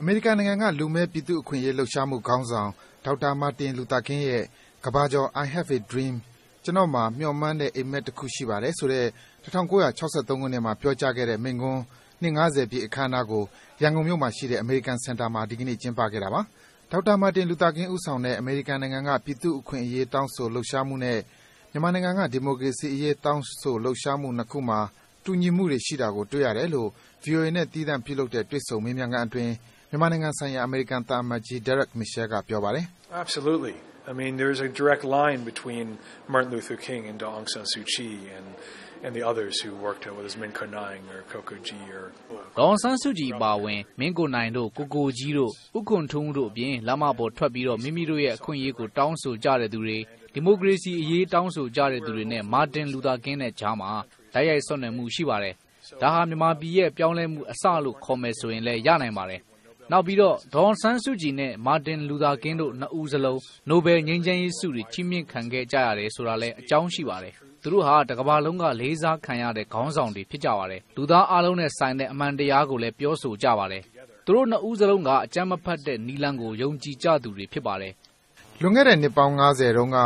အမေရိကန်နိုင်ငံက လူမည်း ပြည်သူ့အခွင့်အရေး လှုပ်ရှားမှုခေါင်းဆောင်ဒေါက်တာမာတင်လူသာကင်းရဲ့ ကမ္ဘာကျော် I have a dream “ကျနော့်မှာ မျှော်မှန်းတဲ့ အိပ်မက်တခု ရှိပါတယ်”ဆိုတဲ့ ၁၉၆၃ ခုနှစ်မှာ ပြောကြားခဲ့တဲ့ မိန့်ခွန်း နှစ် ၅၀ ပြည့် အခမ်းအနားကို ရန်ကုန်မြို့မှာရှိတဲ့ အမေရိကန်စင်တာမှာ ဒီကနေ့ ကျင်းပခဲ့တာပါ။ဒေါက်တာမာတင်လူသာကင်းဦးဆောင်တဲ့ အမေရိကန်နိုင်ငံက ပြည်သူ့အခွင့်အရေး တောင်းဆိုလှုပ်ရှားမှုနဲ့ မြန်မာနိုင်ငံက ဒီမိုကရေစီအရေး တောင်းဆိုလှုပ်ရှားမှု နှစ်ခုမှာ တူညီမှုတွေရှိတာကို တွေ့ရတယ်လို့ဗွီအိုအေနဲ့ သီးသန့်ပြုလုပ်တဲ့ တွေ့ဆုံ မေးမြန်းခန်းအတွင်း မြန်မာနိုင်ငံဆိုင်ရာ အမေရိကန်သံအမတ်ကြီး Derek Mitchell က ပြောပါတယ်။“မှန်ပါတယ်။ဒေါ်အောင်ဆန်းစုကြည်အပါအဝင် မင်းကိုနိုင်တို့၊ကိုကိုကြီးတို့၊ဦးခွန်ထွန်းဦးတို့အပြင် လမ်းမပေါ်ထွက်ပြီး မိမိတို့ရဲ့ အခွင့်အရေးကို တောင်းဆိုကြတဲ့သူတွေ၊ဒီမိုကရေစီအရေး တောင်းဆိုကြတဲ့သူတွေနဲ့ မာတင်လူသာကင်းနဲ့ကြားမှာ တိုက်ရိုက်ဆက်နွယ်မှုရှိပါတယ်။ဒါဟာမြန်မာပြည်ရဲ့ပြောင်းလဲမှုအစလို့ခေါ်မယ်ဆိုရင်လည်းရနိုင်ပါတယ်။နောက်ပြီးတော့ဒေါ်အောင်ဆန်းစုကြည်နဲ့မာတင်လူသာကင်းတို့နှစ်ဦးစလုံးနိုဘယ်ငြိမ်းချမ်းရေးဆုတွေချီးမြှင့်ခံခဲ့ကြရတယ်ဆိုတာလည်းအကြောင်းရှိပါတယ်။သူတို့ဟာတကမ္ဘာလုံးကလေးစားခံရတဲ့ခေါင်းဆောင်တွေဖြစ်ကြပါတယ်။လူသားအားလုံးနဲ့ဆိုင်တဲ့အမှန်တရားကိုလည်းပြောဆိုကြပါတယ်။သူတို့နှစ်ဦးစလုံးကအကြမ်းမဖက်တဲ့နည်းလမ်းကိုယုံကြည်ကြသူတွေဖြစ်ပါတယ်။”လွန်ခဲ့တဲ့နှစ်ပေါင်း၅၀တုန်းက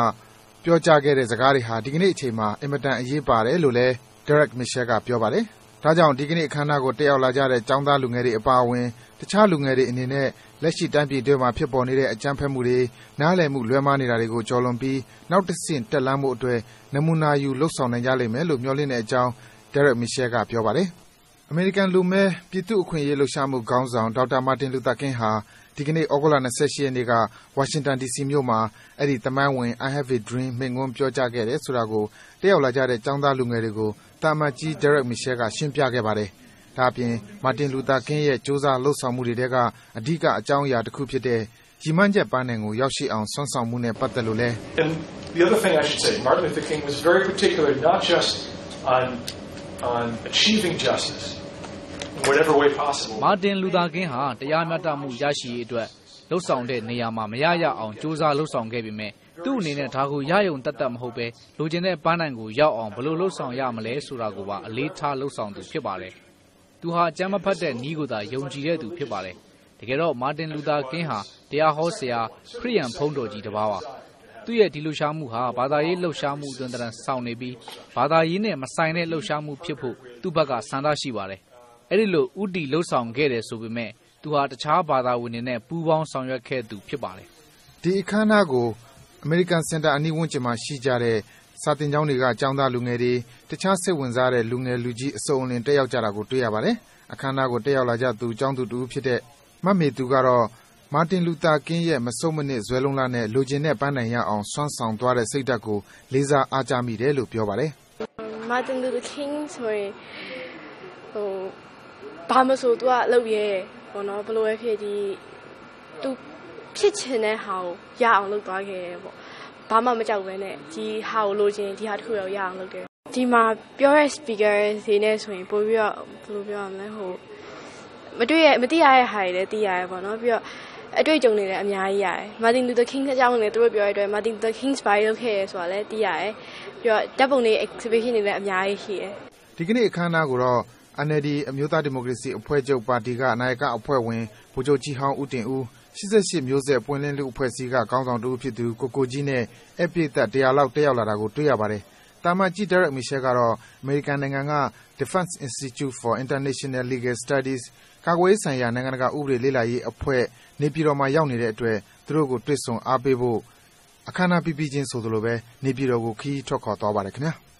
ပြောကြားခဲ့တဲ့စကားတွေဟာဒီကနေ့အချိန်မှာအင်မတန်အရေးပါတယ်လို့လည်း Derek Mitchell က ပြောပါတယ်။ဒါကြောင့် ဒီကနေ့ အခမ်းအနားကို တက်ရောက်လာကြတဲ့ ကျောင်းသားလူငယ်တွေအပါအဝင် တခြားလူငယ်တွေအနေနဲ့ လက်ရှိ တိုင်းပြည်အတွင်းမှာ ဖြစ်ပေါ်နေတဲ့ အကြမ်းဖက်မှုတွေ၊နားလည်မှုလွဲမှားနေတာတွေကို ကျော်လွန်ပြီး နောက်တဆင့် တက်လှမ်းဖို့အတွက် နမူနာယူ လုပ်ဆောင်နိုင်ကြလိမ့်မယ်လို့ မျှော်လင့်တဲ့အကြောင်း Derek Mitchell က ပြောပါတယ်။အမေရိကန်လူမည်း ပြည်သူ့အခွင့်အရေးလှုပ်ရှားမှုခေါင်းဆောင်ဒေါက်တာမာတင်လူသာကင်းဟာ ဒီကနေ့ သြဂုတ်လ ၂၈ ရက်နေ့က ဝါရှင်တန် ဒီစီမြို့မှာ အဲဒီ သမိုင်းဝင် I have a dream မိန့်ခွန်းပြောကြားခဲ့တယ်ဆိုတာကို တက်ရောက်လာကြတဲ့ ကျောင်းသားလူငယ်တွေကို သံအမတ်ကြီး Derek Mitchell က ရှင်းပြခဲ့ပါတယ်။ဒါ့အပြင်မာတင်လူသာကင်းရဲ့ ကြိုးစား လုပ်ဆောင်မှုတွေထဲက အဓိက အကြောင်းအရာတခုဖြစ်တဲ့ ရည်မှန်းချက်ပန်းတိုင်ကို ရောက်ရှိအောင် စွမ်းဆောင်မှုနဲ့ ပတ်သက်လို့လည်း-“မာတင်လူသာကင်းဟာ တရားမျှတမှု ရရှိရေးအတွက် လုပ်ဆောင်တဲ့နေရာမှာမရရအောင်ကြိုးစားလုပ်ဆောင်ခဲ့ပေမယ့်သူ့အနေနဲ့ဒါကိုရရုံသက်သက်မဟုတ်ဘဲလိုချင်တဲ့ပန်းတိုင်ကိုရောက်အောင်ဘယ်လိုလုပ်ဆောင်ရမလဲဆိုတာကိုပါအလေးထားလုပ်ဆောင်သူဖြစ်ပါတယ်။သူဟာအကြမ်းမဖက်တဲ့နည်းကိုသာယုံကြည်တဲ့သူဖြစ်ပါတယ်။တကယ်တော့မာတင်လူသာကင်းဟာတရားဟောဆရာ၊ခရစ်ယာန်ဘုန်းတော်ကြီးတပါးပါ။သူ့ရဲ့ဒီလှုပ်ရှားမှုဟာဘာသာရေးလှုပ်ရှားမှုအသွင်သဏ္ဍာန်ဆောင်နေပြီးဘာသာရေးနဲ့မဆိုင်တဲ့လှုပ်ရှားမှုဖြစ်ဖို့သူ့ဘက်ကဆန္ဒရှိပါတယ်။အဲဒီလိုဦးတည်လုပ်ဆောင်ခဲ့တယ်ဆိုပေမယ့် သူဟာတခြားဘာသာဝင်တွေနဲ့ပူးပေါင်းဆောင်ရွက်ခဲ့သူဖြစ်ပါတယ်။”ဒီအခမ်းအနားကိုအမေရိကန်စင်တာအနီးဝန်းကျင်မှာရှိကြတဲ့စာသင်ကျောင်းတွေကကျောင်းသားလူငယ်တွေ၊တခြားစိတ်ဝင်စားတဲ့လူငယ်လူကြီးအစုံအလင်တက်ရောက်ကြတာကိုတွေ့ရပါတယ်။အခမ်းအနားကိုတက်ရောက်လာကြသူကျောင်းသူတဦးဖြစ်တဲ့မမေသူကတော့မာတင်လူသာကင်းရဲ့မဆုတ်မနစ်ဇွဲလုံ့လနဲ့လိုချင်တဲ့ပန်းတိုင်ရအောင်စွမ်းဆောင်သွားတဲ့စိတ်ဓာတ်ကိုလေးစားအားကျမိတယ်လို့ပြောပါတယ်။“မာတင်လူသာကင်းဆိုရင်ဘာမဆိုသူကလုပ်ရဲ တယ်။ဘယ်လိုပဲဖြစ်ဖြစ်သူဖြစ်ချင်တဲ့ဟာကိုရအောင်လုပ်သွားခဲ့တယ်ပေါ့။ဘာမှမကြောက်ဘဲနဲ့ဒီဟာကိုလိုချင်ရင်ဒီဟာတခုတည်းကိုရအောင်လုပ်တယ်။ဒီမှာပြောတဲ့ Speaker တွေနဲ့ဆိုရင်ပိုပြီးတော့မသိရတဲ့ဟာတွေလည်းသိရတယ်ပေါ့နော်။ပြီးတော့အတွေ့အကြုံတွေလည်းအများကြီးရတယ်။မာတင်လူသာကင်းအကြောင်းလည်းသူတို့ပြောတဲ့အတွက်မာတင်လူသာကင်းဘာတွေလုပ်ခဲ့တယ်ဆိုတာလည်းသိရတယ်။ပြီးတော့ဓါတ်ပုံတွေ Exhibition တွေလည်းအများကြီးရှိတယ်။”ဒီကနေ့အခမ်းအနားကိုတော့ NLD အမျိုးသားဒီမိုကရေစီအဖွဲ့ချုပ်ပါတီက နာယကအဖွဲ့ဝင် ဗိုလ်ချုပ်ကြီးဟောင်း ဦးတင်ဦး၊၈၈ မျိုးဆက် ပွင့်လင်းလူ့အဖွဲ့အစည်းက ခေါင်းဆောင်တဦးဖြစ်သူ ကိုကိုကြီးနဲ့ ဧည့်ပရိတ်သတ် ၁၀၀ လောက် တက်ရောက်လာတာကို တွေ့ရပါတယ်။သံအမတ်ကြီး Derek Mitchell ကတော့ အမေရိကန်နိုင်ငံက Defense Institute for International Legal Studies ကာကွယ်ရေးဆိုင်ရာ နိုင်ငံတကာ ဥပဒေလေ့လာရေးအဖွဲ့ နေပြည်တော်မှာ ရောက်နေတဲ့အတွက် သူတို့ကို တွေ့ဆုံအားပေးဖို့ အခမ်းအနားပြီးပြီးချင်းဆိုသလိုပဲနေပြည်တော်ကို ခရီးထွက်ခွာသွားပါတယ်ခင်ဗျား။